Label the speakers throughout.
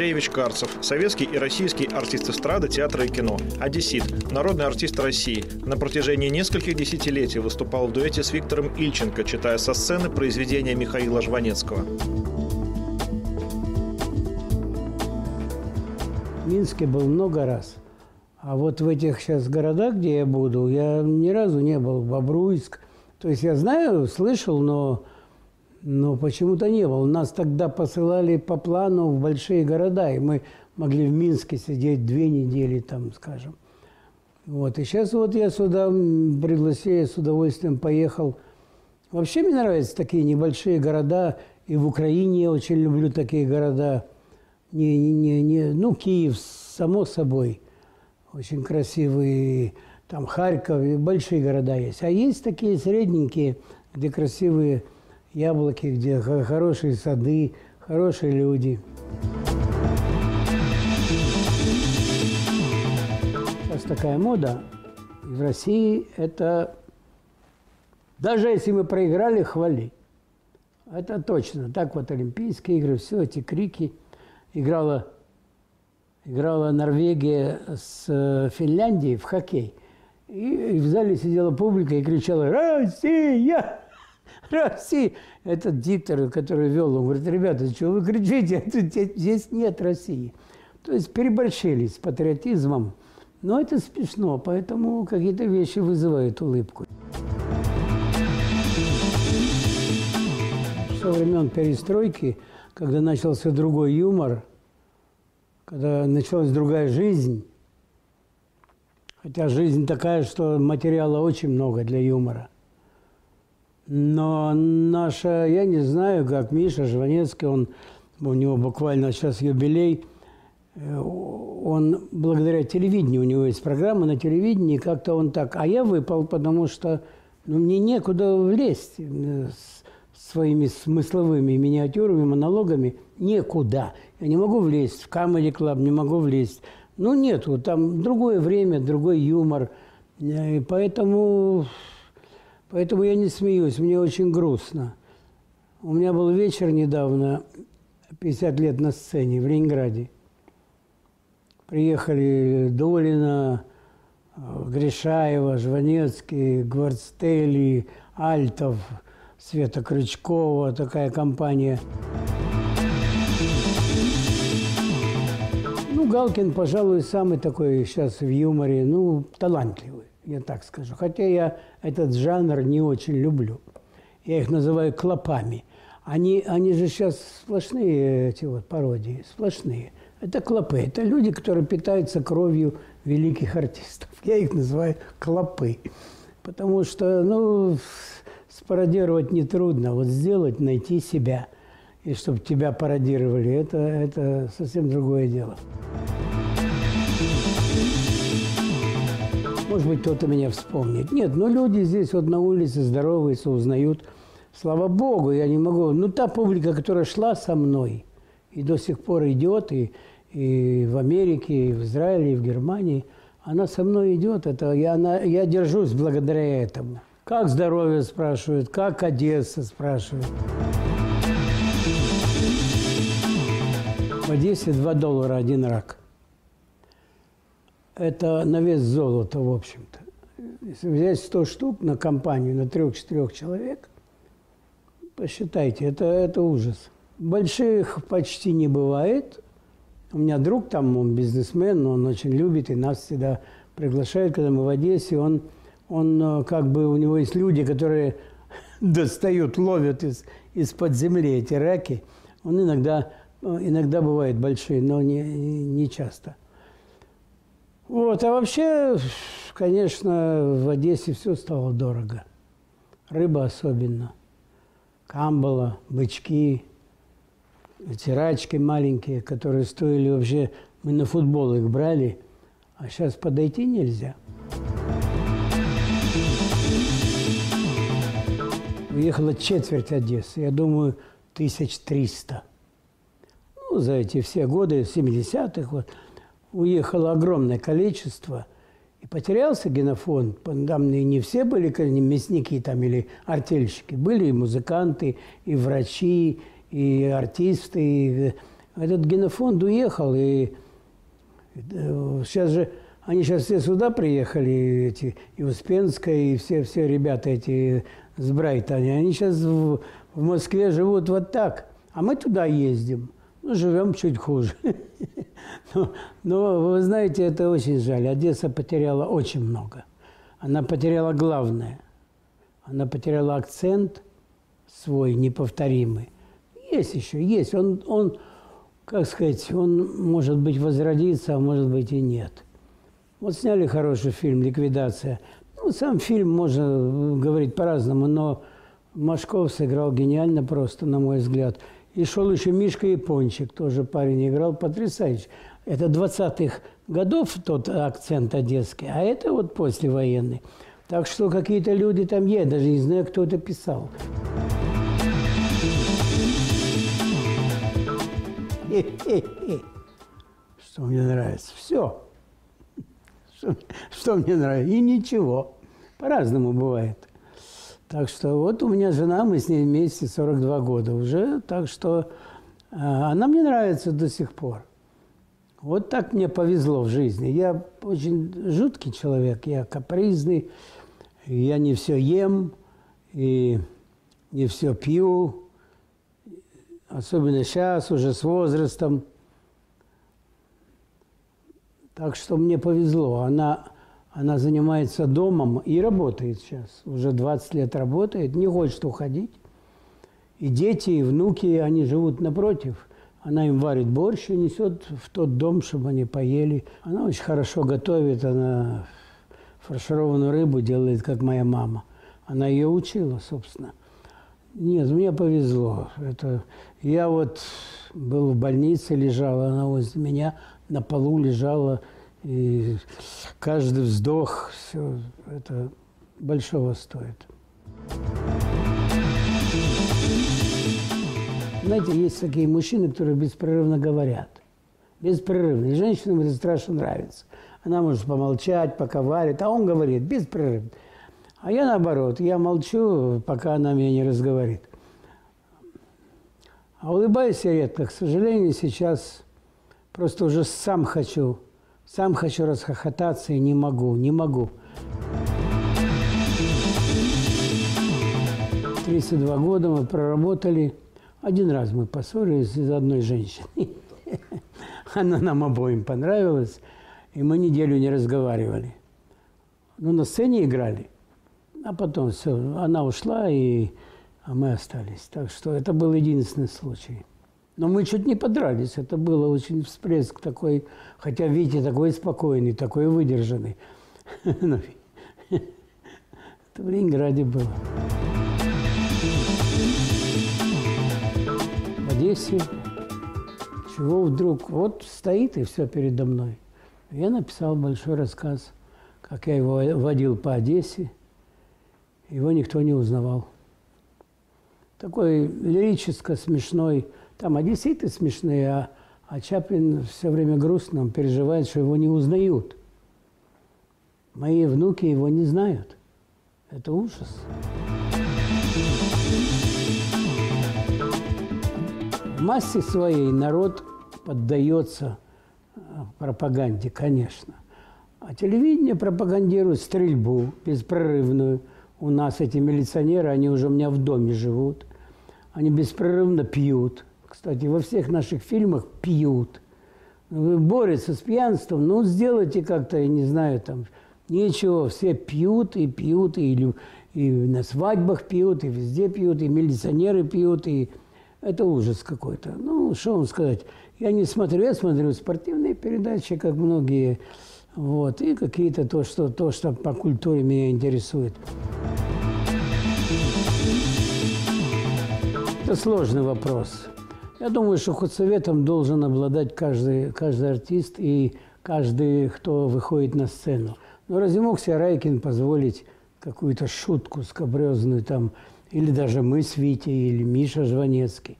Speaker 1: Андреевич Карцев, советский и российский артист эстрады, театра и кино, одессит, народный артист России. На протяжении нескольких десятилетий выступал в дуэте с Виктором Ильченко, читая со сцены произведения Михаила Жванецкого.
Speaker 2: В Минске был много раз. А вот в этих сейчас городах, где я буду, я ни разу не был. Бобруйск. То есть я знаю, слышал, но, но почему-то не был. Нас тогда посылали по плану в большие города, и мы могли в Минске сидеть две недели там, скажем. Вот. И сейчас вот я сюда пригласили, с удовольствием поехал. Вообще мне нравятся такие небольшие города. И в Украине я очень люблю такие города – не, не, не, ну, Киев, само собой, очень красивый, там Харьков, большие города есть. А есть такие средненькие, где красивые яблоки, где хорошие сады, хорошие люди. Сейчас такая мода. В России это... Даже если мы проиграли, хвали. Это точно. Так вот Олимпийские игры, все эти крики – играла, играла Норвегия с э, Финляндией в хоккей. И в зале сидела публика и кричала «Россия! Россия!» Этот диктор, который вел, он говорит, ребята, что вы кричите? Здесь нет России. То есть переборщили с патриотизмом. Но это смешно, поэтому какие-то вещи вызывают улыбку. Со времен перестройки – когда начался другой юмор, когда началась другая жизнь, хотя жизнь такая, что материала очень много для юмора. Но наша, я не знаю, как Миша Жванецкий, он, у него буквально сейчас юбилей, э, он благодаря телевидению, у него есть программа на телевидении, как-то он так, а я выпал, потому что ну, мне некуда влезть э, своими смысловыми миниатюрами, монологами некуда. Я не могу влезть в Comedy Club, не могу влезть. Ну, нету, там другое время, другой юмор. Э, и поэтому, поэтому я не смеюсь, мне очень грустно. У меня был вечер недавно, 50 лет на сцене в Ленинграде. Приехали Долина, э, Гришаева, Жванецкий, Гвардстели, Альтов – Света Крючкова, такая компания. Ну, Галкин, пожалуй, самый такой сейчас в юморе, ну, талантливый, я так скажу. Хотя я этот жанр не очень люблю. Я их называю клопами. Они, они же сейчас сплошные эти вот пародии, сплошные. Это клопы, это люди, которые питаются кровью великих артистов. Я их называю клопы. Потому что, ну, спародировать нетрудно. Вот сделать, найти себя, и чтобы тебя пародировали, это, это совсем другое дело. Может быть, кто-то меня вспомнит. Нет, ну люди здесь вот на улице здороваются, узнают. Слава Богу, я не могу. Ну, та публика, которая шла со мной и до сих пор идет, и, и в Америке, и в Израиле, и в Германии, она со мной идет. Это я, она, я держусь благодаря этому. Как здоровье спрашивают, как Одесса спрашивают. В Одессе 2 доллара один рак. Это на вес золота, в общем-то. Если взять 100 штук на компанию, на трех-четырех человек, посчитайте, это, это ужас. Больших почти не бывает. У меня друг там, он бизнесмен, но он очень любит и нас всегда приглашает, когда мы в Одессе. Он он э, как бы, у него есть люди, которые достают, ловят из, из-под земли эти раки. Он иногда, э, иногда бывает большие, но не, не часто. Вот, а вообще, конечно, в Одессе все стало дорого. Рыба особенно. Камбала, бычки, эти рачки маленькие, которые стоили вообще... Мы на футбол их брали, а сейчас подойти нельзя. Уехала четверть Одессы, я думаю, тысяч триста. Ну, за эти все годы, 70-х, вот, уехало огромное количество. И потерялся генофонд. Там не все были мясники там, или артельщики. Были и музыканты, и врачи, и артисты, и Этот генофонд уехал, и э, сейчас же они сейчас все сюда приехали, эти, и Успенская, и все, все ребята эти с Брайтона. Они сейчас в, в Москве живут вот так, а мы туда ездим. Ну, живем чуть хуже. но, но, вы знаете, это очень жаль. Одесса потеряла очень много. Она потеряла главное. Она потеряла акцент свой неповторимый. Есть еще, есть. Он, он, как сказать, он, может быть, возродится, а может быть и нет. Вот сняли хороший фильм «Ликвидация». Ну, сам фильм можно говорить по-разному, но Машков сыграл гениально просто, на мой взгляд. И шел еще Мишка Япончик, тоже парень играл потрясающе. Это 20-х годов тот акцент одесский, а это вот послевоенный. Так что какие-то люди там есть, даже не знаю, кто это писал. Что мне нравится? Все что, что мне нравится. И ничего. По-разному бывает. Так что вот у меня жена, мы с ней вместе 42 года уже, так что э, она мне нравится до сих пор. Вот так мне повезло в жизни. Я очень жуткий человек, я капризный, я не все ем и не все пью, особенно сейчас, уже с возрастом. Так что мне повезло. Она, она занимается домом и работает сейчас. Уже 20 лет работает, не хочет уходить. И дети, и внуки, они живут напротив. Она им варит борщ и несет в тот дом, чтобы они поели. Она очень хорошо готовит, она фаршированную рыбу делает, как моя мама. Она ее учила, собственно. Нет, мне повезло. Это... Я вот был в больнице, лежал, она возле меня на полу лежала, и каждый вздох, все это большого стоит. Знаете, есть такие мужчины, которые беспрерывно говорят. Беспрерывно. И женщинам это страшно нравится. Она может помолчать, пока варит, а он говорит беспрерывно. А я наоборот, я молчу, пока она меня не разговорит. А улыбаюсь я редко. К сожалению, сейчас Просто уже сам хочу, сам хочу расхохотаться и не могу, не могу. 32 года мы проработали. Один раз мы поссорились из одной женщины. Она нам обоим понравилась, и мы неделю не разговаривали. Ну, на сцене играли, а потом все, она ушла, и, а мы остались. Так что это был единственный случай. Но мы чуть не подрались. Это было очень всплеск такой, хотя Витя такой спокойный, такой выдержанный. Это в Ленинграде было. В Одессе. Чего вдруг? Вот стоит и все передо мной. Я написал большой рассказ, как я его водил по Одессе. Его никто не узнавал. Такой лирическо смешной там одесситы смешные, а, а Чаплин все время грустно, переживает, что его не узнают. Мои внуки его не знают. Это ужас. В массе своей народ поддается э, пропаганде, конечно. А телевидение пропагандирует стрельбу беспрерывную. У нас эти милиционеры, они уже у меня в доме живут. Они беспрерывно пьют. Кстати, во всех наших фильмах пьют. Борются с пьянством, ну, сделайте как-то, я не знаю, там, ничего, все пьют и пьют, и, и на свадьбах пьют, и везде пьют, и милиционеры пьют, и это ужас какой-то. Ну, что вам сказать, я не смотрю, я смотрю спортивные передачи, как многие, вот, и какие-то то, что, то, что по культуре меня интересует. Это сложный вопрос. Я думаю, что худсоветом должен обладать каждый, каждый артист и каждый, кто выходит на сцену. Но разве мог себе Райкин позволить какую-то шутку скобрезную там, или даже мы с Витей, или Миша Жванецкий?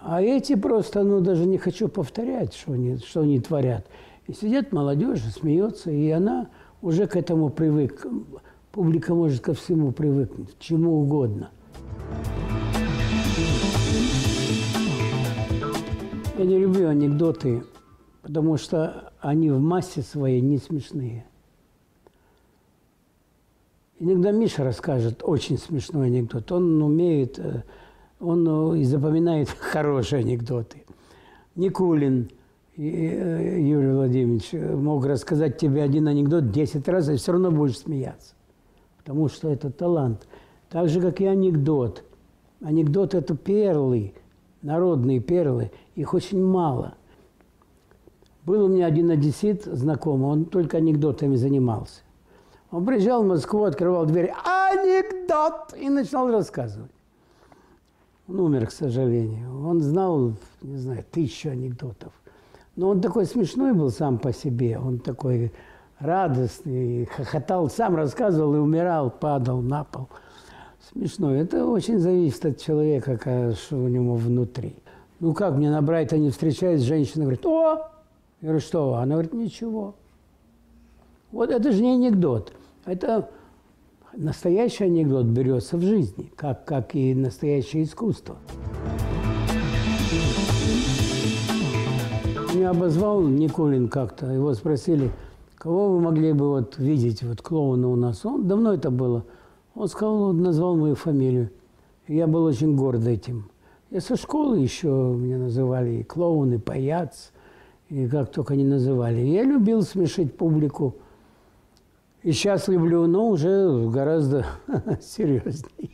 Speaker 2: А эти просто, ну, даже не хочу повторять, что они, что они творят. И сидят молодежь, смеется, и она уже к этому привык. Публика может ко всему привыкнуть, к чему угодно. Я не люблю анекдоты, потому что они в массе своей не смешные. Иногда Миша расскажет очень смешной анекдот. Он умеет, э, он э, и запоминает хорошие анекдоты. Никулин э, Юрий Владимирович мог рассказать тебе один анекдот 10 раз, и все равно будешь смеяться. Потому что это талант. Так же, как и анекдот. Анекдот – это перлы, народные перлы. Их очень мало. Был у меня один одессит знакомый, он только анекдотами занимался. Он приезжал в Москву, открывал дверь, анекдот, и начинал рассказывать. Он умер, к сожалению. Он знал, не знаю, тысячу анекдотов. Но он такой смешной был сам по себе. Он такой радостный, хохотал, сам рассказывал и умирал, падал на пол. Смешной. Это очень зависит от человека, что у него внутри. Ну как, мне на Брайтоне встречаюсь, женщина говорит, о! Я говорю, что? Она говорит, ничего. Вот это же не анекдот. Это настоящий анекдот берется в жизни, как, как и настоящее искусство. Меня обозвал Николин как-то, его спросили, кого вы могли бы вот видеть, вот клоуна у нас. Он, давно это было. Он сказал, он назвал мою фамилию. я был очень горд этим. Я со школы еще меня называли и клоун, и паяц, и как только не называли. Я любил смешить публику – и сейчас люблю, но уже гораздо серьезнее.